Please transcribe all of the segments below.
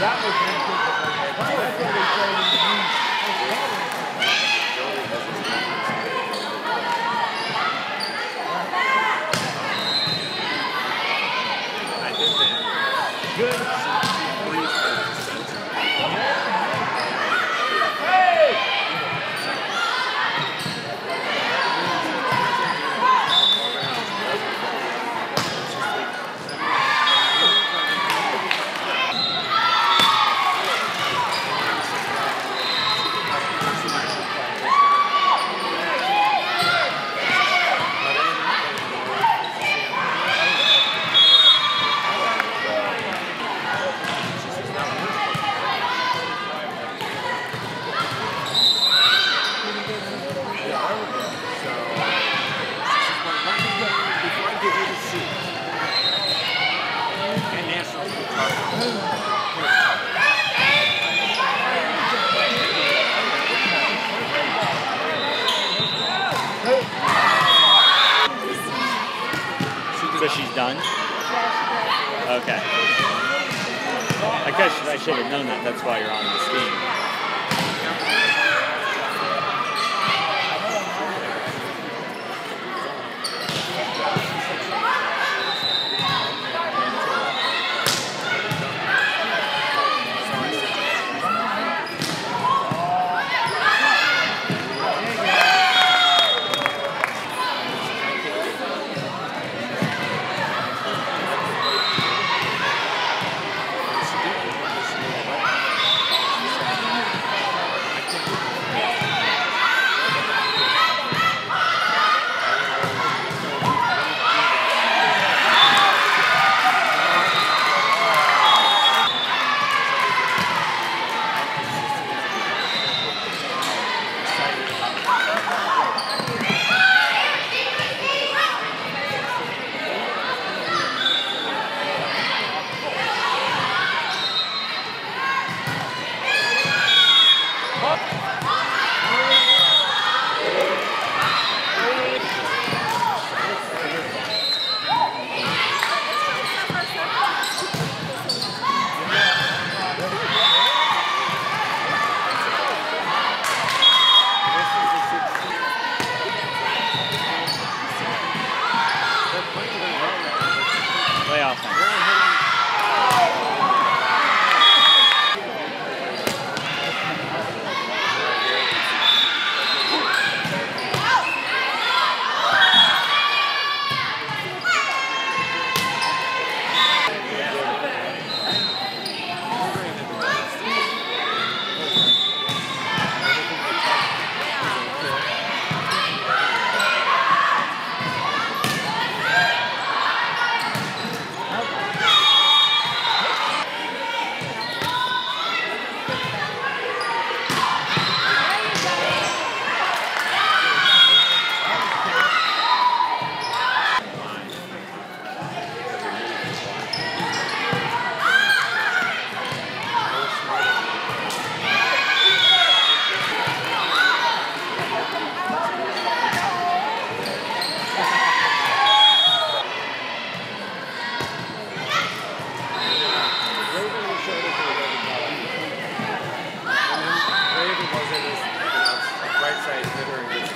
That was So she's done? Okay. I guess I should have known that. That's why you're on this team. Say hit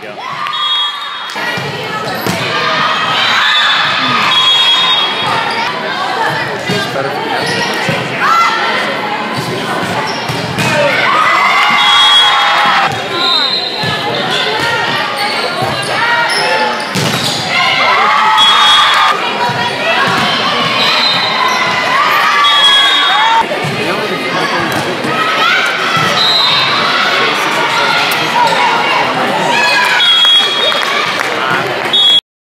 we go.